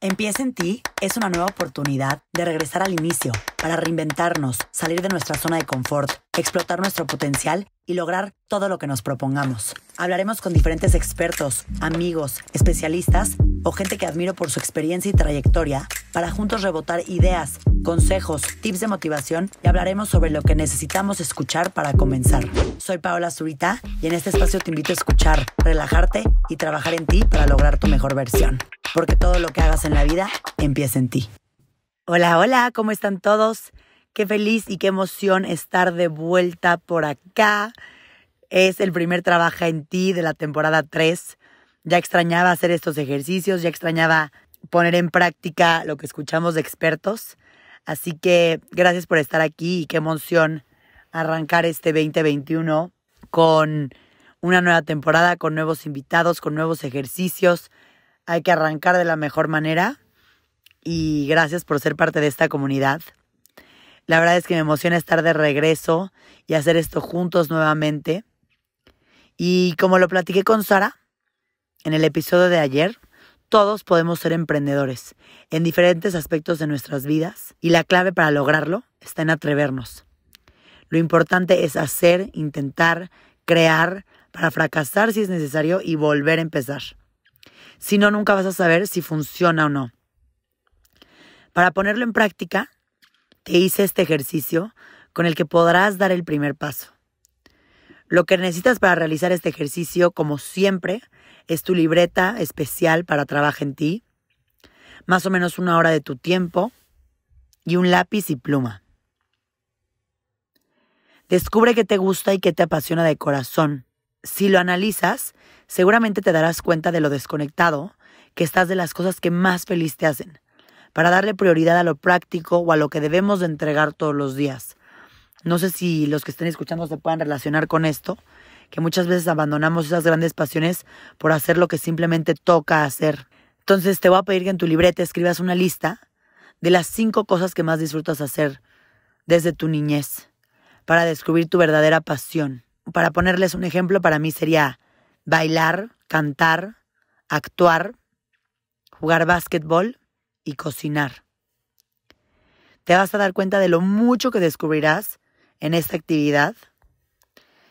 Empieza en ti es una nueva oportunidad de regresar al inicio, para reinventarnos, salir de nuestra zona de confort, explotar nuestro potencial y lograr todo lo que nos propongamos. Hablaremos con diferentes expertos, amigos, especialistas o gente que admiro por su experiencia y trayectoria para juntos rebotar ideas, consejos, tips de motivación y hablaremos sobre lo que necesitamos escuchar para comenzar. Soy Paola Zurita y en este espacio te invito a escuchar, relajarte y trabajar en ti para lograr tu mejor versión porque todo lo que hagas en la vida empieza en ti. Hola, hola, ¿cómo están todos? Qué feliz y qué emoción estar de vuelta por acá. Es el primer Trabaja en ti de la temporada 3. Ya extrañaba hacer estos ejercicios, ya extrañaba poner en práctica lo que escuchamos de expertos. Así que gracias por estar aquí y qué emoción arrancar este 2021 con una nueva temporada, con nuevos invitados, con nuevos ejercicios, hay que arrancar de la mejor manera y gracias por ser parte de esta comunidad. La verdad es que me emociona estar de regreso y hacer esto juntos nuevamente. Y como lo platiqué con Sara en el episodio de ayer, todos podemos ser emprendedores en diferentes aspectos de nuestras vidas y la clave para lograrlo está en atrevernos. Lo importante es hacer, intentar, crear, para fracasar si es necesario y volver a empezar. Si no, nunca vas a saber si funciona o no. Para ponerlo en práctica, te hice este ejercicio con el que podrás dar el primer paso. Lo que necesitas para realizar este ejercicio, como siempre, es tu libreta especial para trabajar en ti, más o menos una hora de tu tiempo y un lápiz y pluma. Descubre qué te gusta y qué te apasiona de corazón. Si lo analizas, seguramente te darás cuenta de lo desconectado que estás de las cosas que más feliz te hacen, para darle prioridad a lo práctico o a lo que debemos de entregar todos los días. No sé si los que estén escuchando se puedan relacionar con esto, que muchas veces abandonamos esas grandes pasiones por hacer lo que simplemente toca hacer. Entonces te voy a pedir que en tu libreta escribas una lista de las cinco cosas que más disfrutas hacer desde tu niñez, para descubrir tu verdadera pasión. Para ponerles un ejemplo, para mí sería bailar, cantar, actuar, jugar básquetbol y cocinar. Te vas a dar cuenta de lo mucho que descubrirás en esta actividad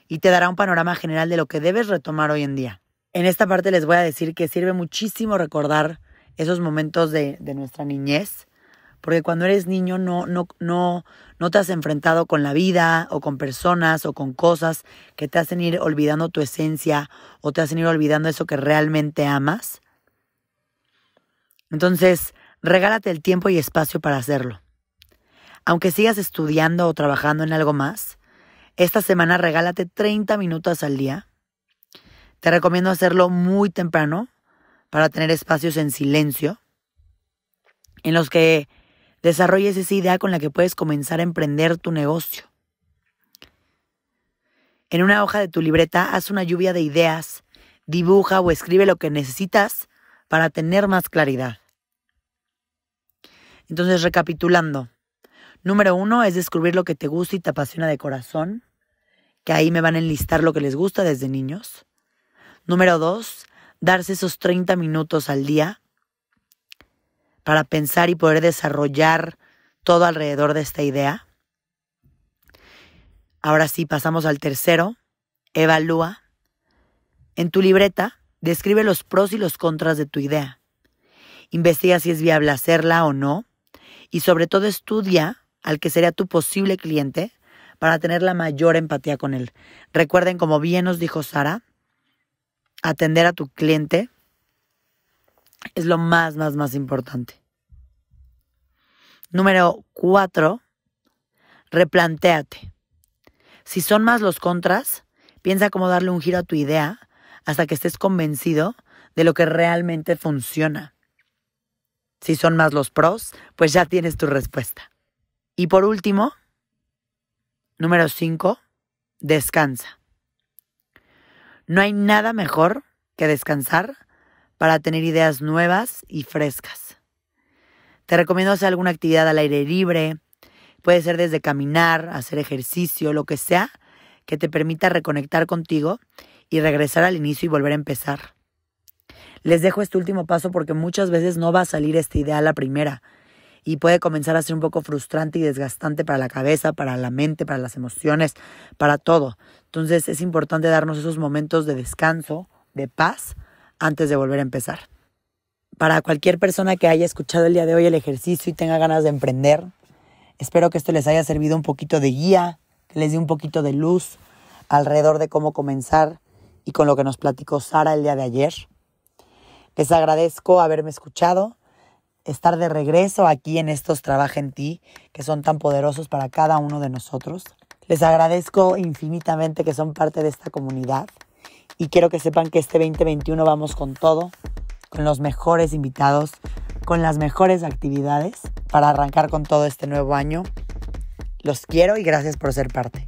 y te dará un panorama general de lo que debes retomar hoy en día. En esta parte les voy a decir que sirve muchísimo recordar esos momentos de, de nuestra niñez porque cuando eres niño no, no, no, no te has enfrentado con la vida o con personas o con cosas que te hacen ir olvidando tu esencia o te hacen ir olvidando eso que realmente amas. Entonces, regálate el tiempo y espacio para hacerlo. Aunque sigas estudiando o trabajando en algo más, esta semana regálate 30 minutos al día. Te recomiendo hacerlo muy temprano para tener espacios en silencio en los que desarrolles esa idea con la que puedes comenzar a emprender tu negocio. En una hoja de tu libreta haz una lluvia de ideas, dibuja o escribe lo que necesitas para tener más claridad. Entonces, recapitulando. Número uno es descubrir lo que te gusta y te apasiona de corazón, que ahí me van a enlistar lo que les gusta desde niños. Número dos, darse esos 30 minutos al día para pensar y poder desarrollar todo alrededor de esta idea. Ahora sí, pasamos al tercero. Evalúa. En tu libreta, describe los pros y los contras de tu idea. Investiga si es viable hacerla o no. Y sobre todo estudia al que sería tu posible cliente para tener la mayor empatía con él. Recuerden, como bien nos dijo Sara, atender a tu cliente es lo más, más, más importante. Número cuatro, replantéate. Si son más los contras, piensa cómo darle un giro a tu idea hasta que estés convencido de lo que realmente funciona. Si son más los pros, pues ya tienes tu respuesta. Y por último, número cinco, descansa. No hay nada mejor que descansar para tener ideas nuevas y frescas. Te recomiendo hacer alguna actividad al aire libre, puede ser desde caminar, hacer ejercicio, lo que sea que te permita reconectar contigo y regresar al inicio y volver a empezar. Les dejo este último paso porque muchas veces no va a salir esta idea a la primera y puede comenzar a ser un poco frustrante y desgastante para la cabeza, para la mente, para las emociones, para todo. Entonces es importante darnos esos momentos de descanso, de paz, antes de volver a empezar. Para cualquier persona que haya escuchado el día de hoy el ejercicio y tenga ganas de emprender, espero que esto les haya servido un poquito de guía, que les dé un poquito de luz alrededor de cómo comenzar y con lo que nos platicó Sara el día de ayer. Les agradezco haberme escuchado, estar de regreso aquí en estos Trabaja en ti, que son tan poderosos para cada uno de nosotros. Les agradezco infinitamente que son parte de esta comunidad y quiero que sepan que este 2021 vamos con todo, con los mejores invitados, con las mejores actividades para arrancar con todo este nuevo año. Los quiero y gracias por ser parte.